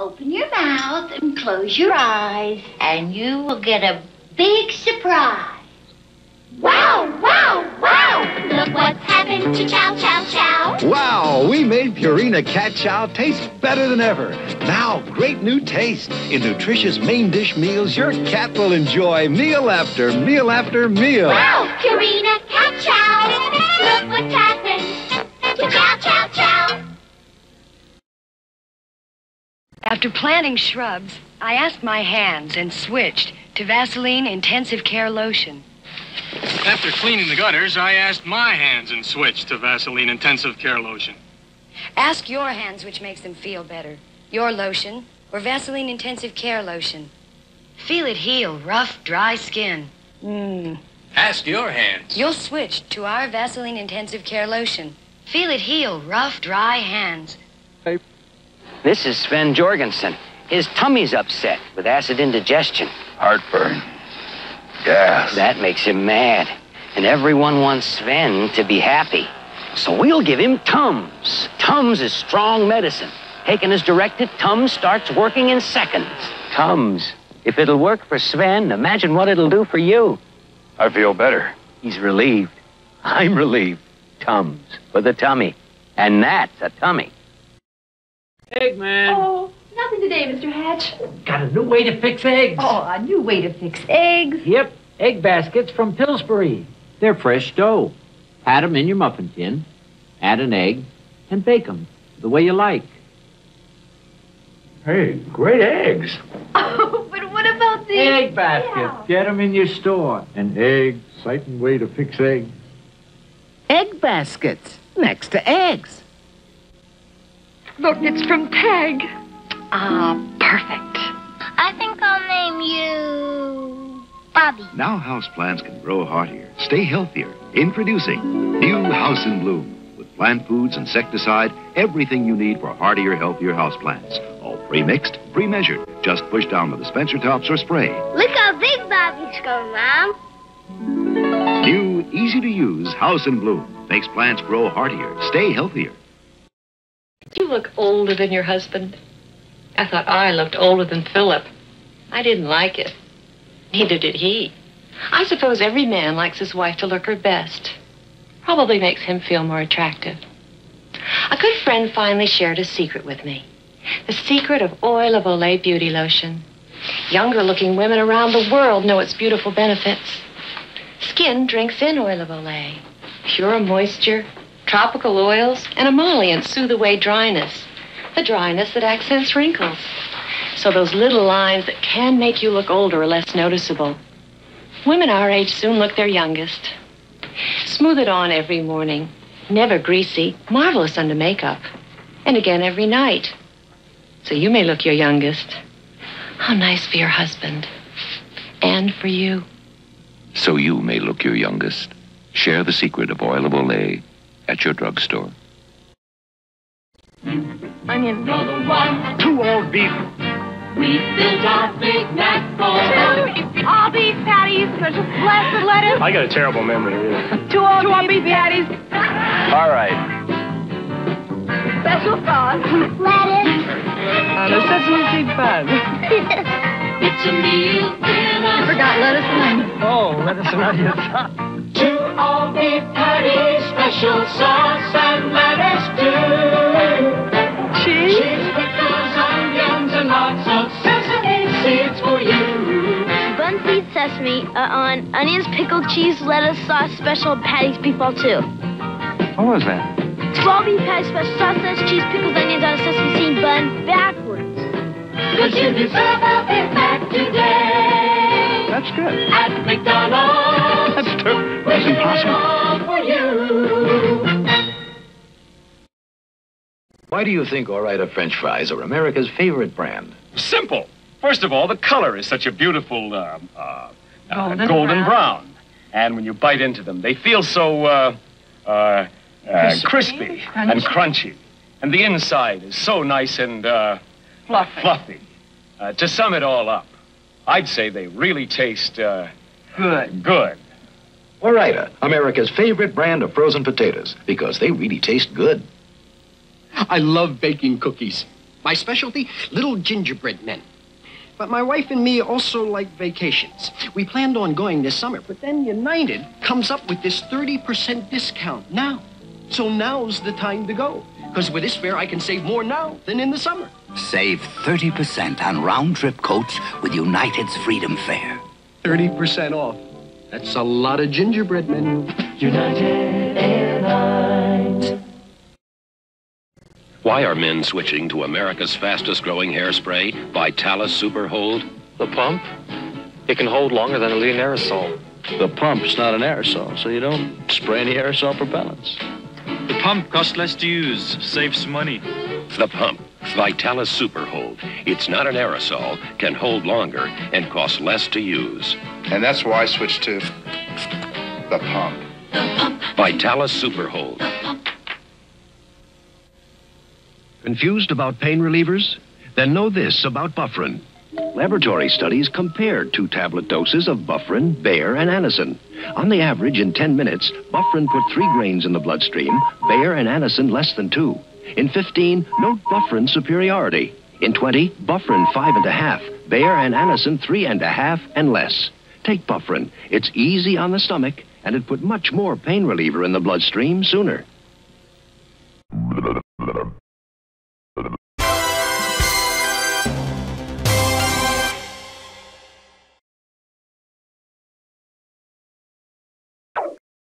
Open your mouth and close your eyes, and you will get a big surprise. Wow, wow, wow! Look what's happened to Chow Chow Chow. Wow, we made Purina Cat Chow taste better than ever. Now, great new taste. In nutritious main dish meals, your cat will enjoy meal after meal after meal. Wow, Purina After planting shrubs, I asked my hands and switched to Vaseline Intensive Care Lotion. After cleaning the gutters, I asked my hands and switched to Vaseline Intensive Care Lotion. Ask your hands which makes them feel better your lotion or Vaseline Intensive Care Lotion. Feel it heal rough, dry skin. Mmm. Ask your hands. You'll switch to our Vaseline Intensive Care Lotion. Feel it heal rough, dry hands. This is Sven Jorgensen. His tummy's upset with acid indigestion. Heartburn. Gas. That makes him mad. And everyone wants Sven to be happy. So we'll give him Tums. Tums is strong medicine. Taken as directed, Tums starts working in seconds. Tums. If it'll work for Sven, imagine what it'll do for you. I feel better. He's relieved. I'm relieved. Tums for the tummy. And that's a tummy. Eggman. Oh, nothing today, Mr. Hatch. Got a new way to fix eggs. Oh, a new way to fix eggs. Yep, egg baskets from Pillsbury. They're fresh dough. Pat 'em in your muffin tin, add an egg, and bake 'em the way you like. Hey, great eggs. Oh, but what about the Egg basket. Yeah. Get 'em in your store. An egg, exciting way to fix eggs. Egg baskets next to eggs. Look, it's from Peg. Ah, perfect. I think I'll name you Bobby. Now houseplants can grow heartier, stay healthier. Introducing new House in Bloom. With plant foods, insecticide, everything you need for heartier, healthier houseplants. All pre-mixed, pre-measured. Just push down with dispenser tops or spray. Look how big Bobby's grown, Mom. New, easy to use House in Bloom. Makes plants grow heartier, stay healthier. You look older than your husband. I thought I looked older than Philip. I didn't like it. Neither did he. I suppose every man likes his wife to look her best. Probably makes him feel more attractive. A good friend finally shared a secret with me. The secret of Oil of Olay Beauty Lotion. Younger looking women around the world know its beautiful benefits. Skin drinks in Oil of Olay. Pure moisture, tropical oils, and emollients soothe away dryness. The dryness that accents wrinkles. So those little lines that can make you look older are less noticeable. Women our age soon look their youngest. Smooth it on every morning. Never greasy, marvelous under makeup. And again every night. So you may look your youngest. How nice for your husband. And for you. So you may look your youngest. Share the secret of Oil of Olay at your drugstore. Onion. Two old beef. We built our Big Mac for All beef patties, special blessed lettuce. I got a terrible memory, really. Two all, Two all beef patties, All right. special sauce. lettuce. And a sesame seed bun. It's a meal dinner. Forgot lettuce and onion. Oh, lettuce and onions. Two all beef patties, special sauce and lettuce too. Cheese. Cheese, pickles, onions, and lots of sesame seeds for you. Bun seed sesame are on onions, pickled cheese, lettuce, sauce, special patties, beef ball too. What was that? Small beef patties, special sauce, lettuce, cheese, pickles, onions on a sesame seed bun backwards. Cause you deserve a Big Mac today. That's good. At McDonald's. That's ter- we That's do it impossible. all for you. Why do you think Ore-Ida French fries are America's favorite brand? Simple. First of all, the color is such a beautiful uh, uh, uh, Golden golden brown. brown. And when you bite into them, they feel so uh, uh, uh, crispy and crunchy. And the inside is so nice and uh, Fluffy. fluffy. Uh, to sum it all up, I'd say they really taste uh, Good. good. Ore-Ida, uh, America's favorite brand of frozen potatoes, because they really taste good. I love baking cookies. My specialty, little gingerbread men. But my wife and me also like vacations. We planned on going this summer, but then United comes up with this 30% discount now. So now's the time to go. Because with this fare, I can save more now than in the summer. Save 30% on round trip coach with United's Freedom Fare. 30% off. That's a lot of gingerbread men. United Airlines. Why are men switching to America's fastest growing hairspray, Vitalis Super Hold? The pump? It can hold longer than a leading aerosol. The pump's not an aerosol, so you don't spray any aerosol propellants. The pump costs less to use, saves money. The pump, Vitalis Super Hold. It's not an aerosol, can hold longer, and costs less to use. And that's why I switched to the pump. The pump. Vitalis Super Hold. Confused about pain relievers? Then know this about Bufferin. Laboratory studies compared two tablet doses of Bufferin, Bayer, and Anacin. On the average, in 10 minutes, Bufferin put three grains in the bloodstream, Bayer and Anacin less than two. In 15, note Bufferin superiority. In 20, Bufferin 5.5, Bayer and Anacin 3.5 and, and less. Take Bufferin. It's easy on the stomach, and it put much more pain reliever in the bloodstream sooner.